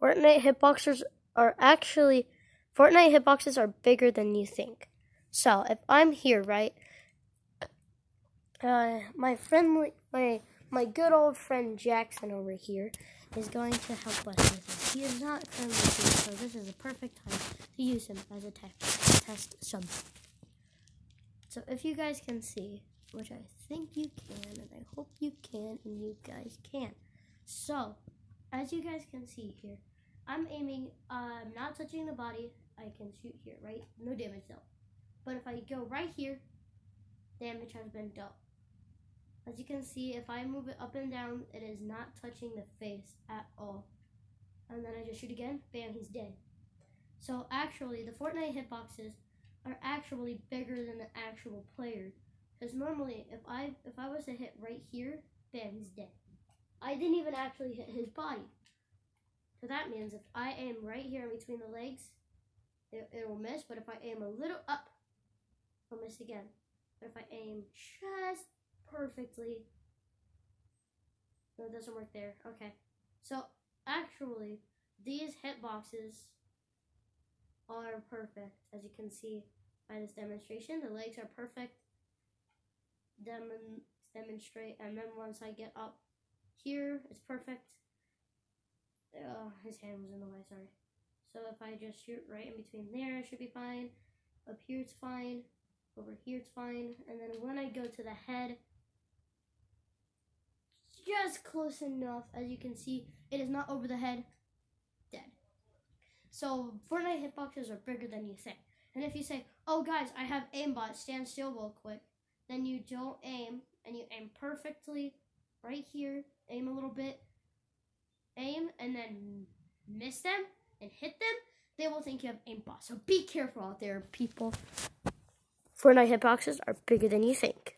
Fortnite hitboxes are actually Fortnite hitboxes are bigger than you think. So if I'm here, right? Uh, my friendly, my my good old friend Jackson over here is going to help us with this. He is not friendly so this is a perfect time to use him as a te- test sub. So if you guys can see, which I think you can, and I hope you can, and you guys can. So, as you guys can see here, I'm aiming, I'm uh, not touching the body. I can shoot here, right? No damage though. But if I go right here, damage has been dealt. As you can see, if I move it up and down, it is not touching the face at all. And then I just shoot again, bam, he's dead. So actually, the Fortnite hitboxes are actually bigger than the actual player. Because normally, if I if I was to hit right here, bam, he's dead. I didn't even actually hit his body. So that means if I aim right here in between the legs, it, it will miss. But if I aim a little up, I'll miss again. But if I aim just perfectly, no, it doesn't work there. Okay. So actually, these hitboxes are perfect, as you can see by this demonstration. The legs are perfect. Demon demonstrate, and then once I get up here, it's perfect. Oh, his hand was in the way, sorry. So if I just shoot right in between there, it should be fine. Up here, it's fine. Over here, it's fine. And then when I go to the head, just close enough. As you can see, it is not over the head. Dead. So Fortnite hitboxes are bigger than you think. And if you say, oh guys, I have aimbot, stand still real quick, then you don't aim, and you aim perfectly right here, aim a little bit, aim, and then miss them and hit them, they will think you have aimbot. So be careful out there, people. Fortnite hitboxes are bigger than you think.